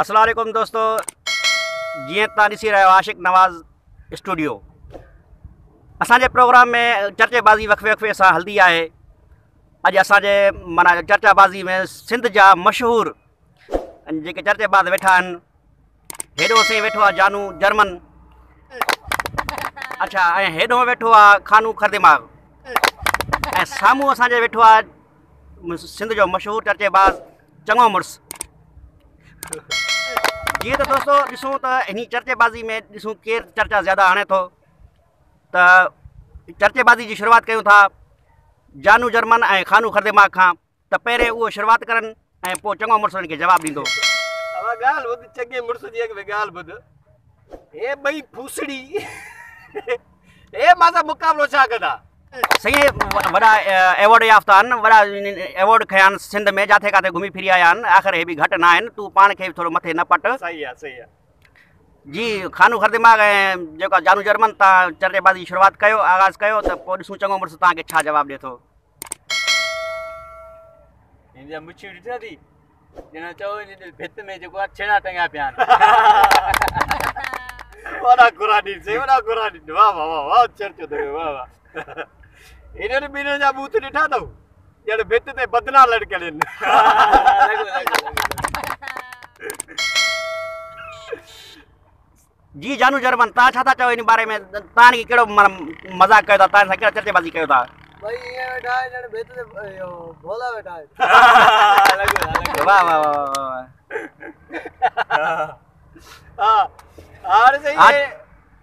असलकुम दोस्तों जीअं तव्हां ॾिसी रहियो आशिक़ु नवाज़ स्टूडियो असांजे प्रोग्राम में चर्चेबाज़ी वक़े वक़फ़े सां हलंदी आहे अॼु असांजे माना चर्चाबाज़ी में सिंध जा मशहूरु जेके चर्चेबाज़ वेठा आहिनि हेॾो असां वेठो आहे जानू जर्मन अच्छा ऐं हेॾो वेठो आहे खानू खरदिमाग ऐं साम्हूं असांजे वेठो आहे सिंध जो मशहूरु चर्चेबाज़ चङो मुड़ुसु ये तो दोस्तों ॾिसूं त हिन चर्चेबाज़ी में ॾिसूं केरु चर्चा ज़्यादा आणे थो त चर्चेबाज़ी जी शुरूआत कयूं था जानू जर्मन ऐं खानू खरदेमा खां त पहिरें उहो शुरूआति करनि ऐं पोइ चङो मुड़ुस खे जवाबु ॾींदो सही वॾा अवॉर्ड याफ़्ता आहिनि वॾा अवॉर्ड खया आहिनि सिंध में जिथे किथे घुमी फिरी आया आहिनि आख़िर इहे बि घटि नाहिनि तूं पाण खे सही थोरो जी ख़ानू ख़रीदिमा ऐं जेको जानू जर्मन तव्हां चर्चेबाज़ी बाज़ी कयो आगाज़ कयो त पोइ ॾिसूं चङो तव्हांखे छा जवाबु ॾिए थो ඉරට බින ජබූත නිටා දව් යට බෙත්තතේ බදනාලට කලෙන්න जी जानू जर्मन ता छाता चाहो इन बारे में तान की केड़ो मजाक कयो था तान सा केड़ा चर्चेबाजी कयो था भाई ये बैठा है जण बेत भोला बैठा है वाह वाह वाह वाह हां और सही है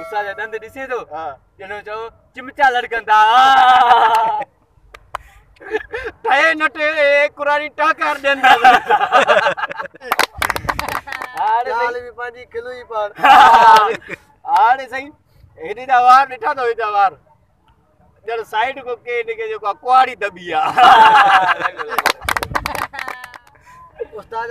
usah jadang di situ ya lo cowok cimca lerkan dah Tanya nanti kurani takar dan dah. Ada sih. Kalau lebih panji kelu ipar. Ada sih. Ini jawab, ini tak tahu jawab. Jadi side kok ke ini ke jauh kuari tabia. Ustaz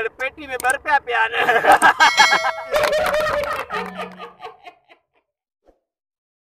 पेटी में बर्फ़ पे आने